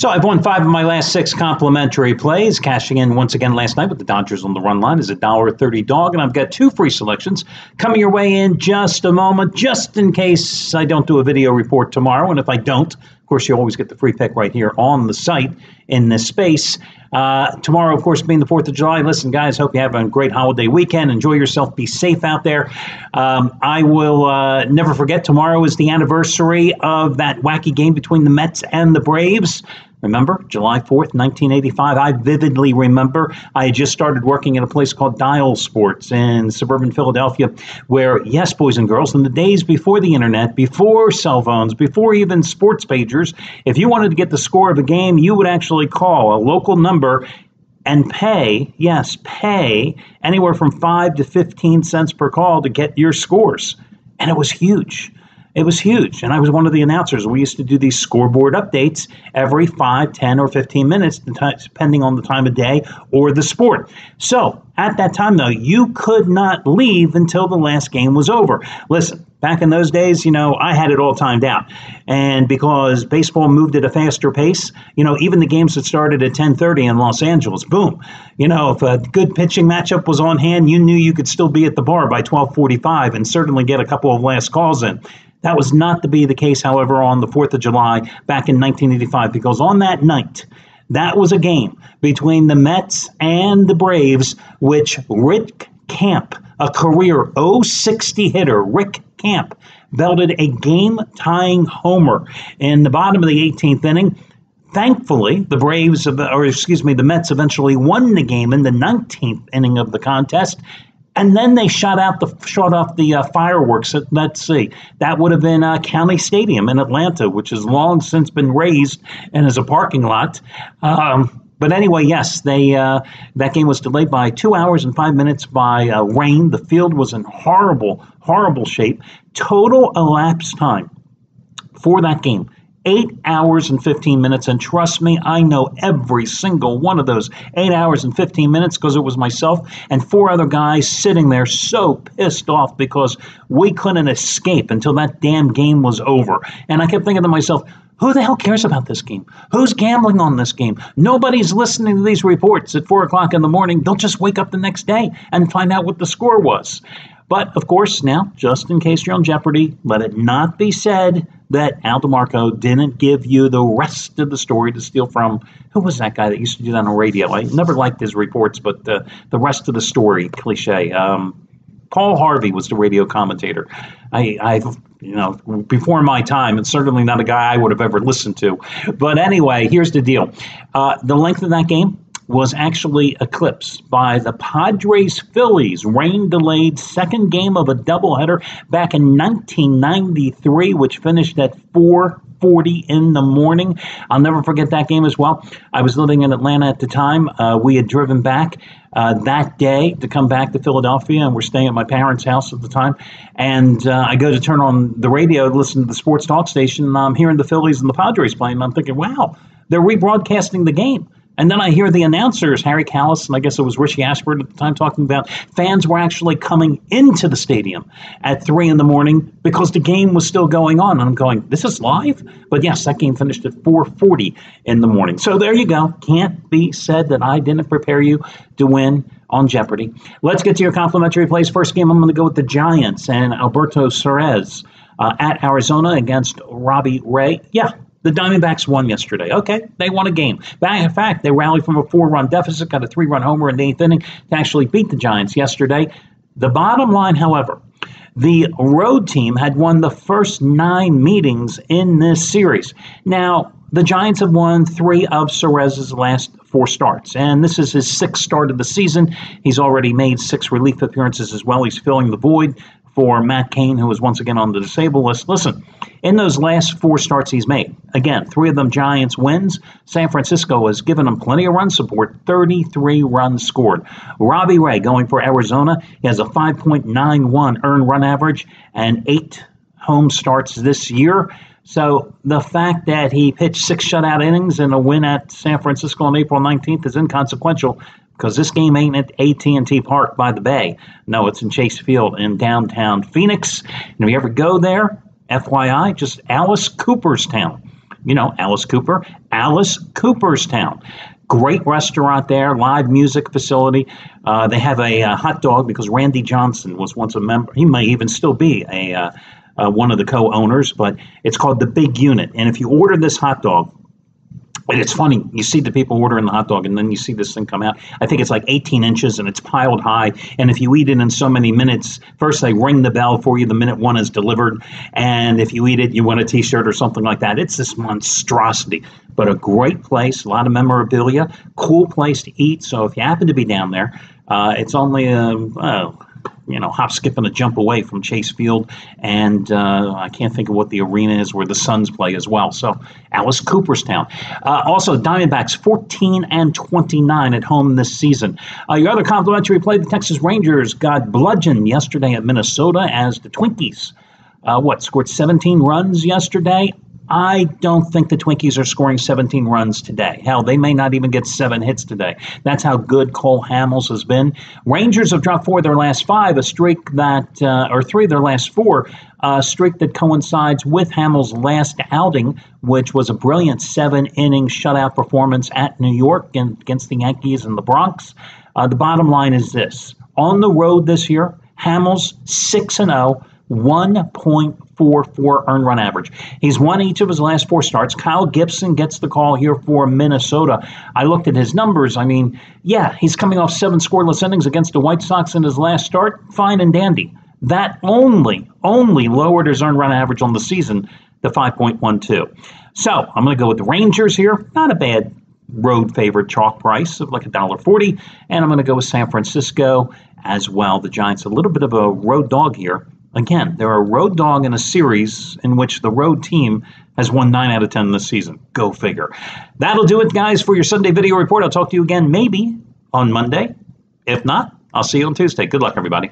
So I've won five of my last six complimentary plays, cashing in once again last night with the Dodgers on the run line as a dollar thirty dog, and I've got two free selections coming your way in just a moment, just in case I don't do a video report tomorrow. And if I don't, of course, you always get the free pick right here on the site in this space. Uh, tomorrow, of course, being the 4th of July. Listen, guys, hope you have a great holiday weekend. Enjoy yourself. Be safe out there. Um, I will uh, never forget tomorrow is the anniversary of that wacky game between the Mets and the Braves. Remember, July 4th, 1985? I vividly remember. I had just started working at a place called Dial Sports in suburban Philadelphia, where, yes, boys and girls, in the days before the internet, before cell phones, before even sports pagers, if you wanted to get the score of a game, you would actually call a local number and pay, yes, pay anywhere from 5 to 15 cents per call to get your scores. And it was huge. It was huge. And I was one of the announcers. We used to do these scoreboard updates every 5, 10, or 15 minutes, depending on the time of day or the sport. So at that time, though, you could not leave until the last game was over. Listen, back in those days, you know, I had it all timed out. And because baseball moved at a faster pace, you know, even the games that started at 10:30 in Los Angeles, boom. You know, if a good pitching matchup was on hand, you knew you could still be at the bar by 12:45 and certainly get a couple of last calls in. That was not to be the case, however, on the 4th of July back in 1985, because on that night, that was a game between the Mets and the Braves, which Rick Camp, a career 060 hitter, Rick Camp, belted a game tying homer in the bottom of the 18th inning. Thankfully, the Braves, or excuse me, the Mets eventually won the game in the 19th inning of the contest and then they shot out the shot off the uh, fireworks. At, let's see, that would have been uh, County Stadium in Atlanta, which has long since been razed and is a parking lot. Um, but anyway, yes, they uh, that game was delayed by two hours and five minutes by uh, rain. The field was in horrible, horrible shape. Total elapsed time for that game eight hours and 15 minutes. And trust me, I know every single one of those eight hours and 15 minutes because it was myself and four other guys sitting there so pissed off because we couldn't escape until that damn game was over. And I kept thinking to myself, who the hell cares about this game? Who's gambling on this game? Nobody's listening to these reports at four o'clock in the morning. They'll just wake up the next day and find out what the score was. But of course, now, just in case you're on Jeopardy, let it not be said that Al DeMarco didn't give you the rest of the story to steal from. Who was that guy that used to do that on radio? I never liked his reports, but the, the rest of the story, cliche. Um, Paul Harvey was the radio commentator. I, I've, you know, before my time, and certainly not a guy I would have ever listened to. But anyway, here's the deal: uh, the length of that game, was actually eclipsed by the Padres Phillies rain delayed second game of a doubleheader back in 1993, which finished at 4:40 in the morning. I'll never forget that game as well. I was living in Atlanta at the time. Uh, we had driven back uh, that day to come back to Philadelphia, and we're staying at my parents' house at the time. And uh, I go to turn on the radio listen to the sports talk station, and I'm hearing the Phillies and the Padres playing. And I'm thinking, wow, they're rebroadcasting the game. And then I hear the announcers, Harry Kalas, and I guess it was Richie Ashburn at the time, talking about fans were actually coming into the stadium at three in the morning because the game was still going on. And I'm going, this is live? But yes, that game finished at 4:40 in the morning. So there you go. Can't be said that I didn't prepare you to win on Jeopardy. Let's get to your complimentary plays. First game, I'm going to go with the Giants and Alberto Suarez uh, at Arizona against Robbie Ray. Yeah, the Diamondbacks won yesterday. Okay, they won a game. Back In fact, they rallied from a four-run deficit, got a three-run homer in the eighth inning to actually beat the Giants yesterday. The bottom line, however, the road team had won the first nine meetings in this series. Now, the Giants have won three of Suarez's last four starts, and this is his sixth start of the season. He's already made six relief appearances as well. He's filling the void for Matt Cain, was once again on the disabled list. Listen, in those last four starts he's made, again, three of them Giants wins. San Francisco has given him plenty of run support, 33 runs scored. Robbie Ray going for Arizona, he has a 5.91 earned run average and eight home starts this year. So the fact that he pitched six shutout innings in a win at San Francisco on April 19th is inconsequential because this game ain't at AT&T Park by the Bay. No, it's in Chase Field in downtown Phoenix. And if you ever go there, FYI, just Alice Cooperstown. You know, Alice Cooper, Alice Cooperstown. Great restaurant there, live music facility. Uh, they have a, a, hot dog because Randy Johnson was once a member. He may even still be a uh, uh, one of the co-owners, but it's called the Big Unit. And if you order this hot dog, it's funny, you see the people ordering the hot dog, and then you see this thing come out. I think it's like 18 inches and it's piled high. And if you eat it in so many minutes, first they ring the bell for you the minute one is delivered. And if you eat it, you want a t shirt or something like that. It's this monstrosity, but a great place, a lot of memorabilia, cool place to eat. So if you happen to be down there, uh, it's only a, uh, you know, hop, skip, and a jump away from Chase Field. And uh, I can't think of what the arena is where the Suns play as well. So Alice Cooperstown. Uh, also, Diamondbacks 14 and 29 at home this season. Uh, your other complimentary play, the Texas Rangers got bludgeoned yesterday at Minnesota as the Twinkies. Uh, what scored 17 runs yesterday? I don't think the Twinkies are scoring 17 runs today. Hell, they may not even get seven hits today. That's how good Cole Hamels has been. Rangers have dropped four of their last five, a streak that, uh, or three of their last four, a streak that coincides with Hamels' last outing, which was a brilliant seven inning shutout performance at New York against the Yankees in the Bronx. Uh, the bottom line is this on the road this year, Hamels 6 and 0 1.44 earned run average. He's won each of his last four starts. Kyle Gibson gets the call here for Minnesota. I looked at his numbers. I mean, yeah, he's coming off seven scoreless innings against the White Sox in his last start. Fine and dandy. That only, only lowered his earned run average on the season to 5.12. So I'm going to go with the Rangers here. Not a bad road favorite chalk price of like a dollar forty, and I'm going to go with San Francisco as well. The Giants a little bit of a road dog here Again, they're a road dog in a series in which the road team has won 9 out of 10 this season. Go figure. That'll do it, guys, for your Sunday video report. I'll talk to you again maybe on Monday. If not, I'll see you on Tuesday. Good luck, everybody.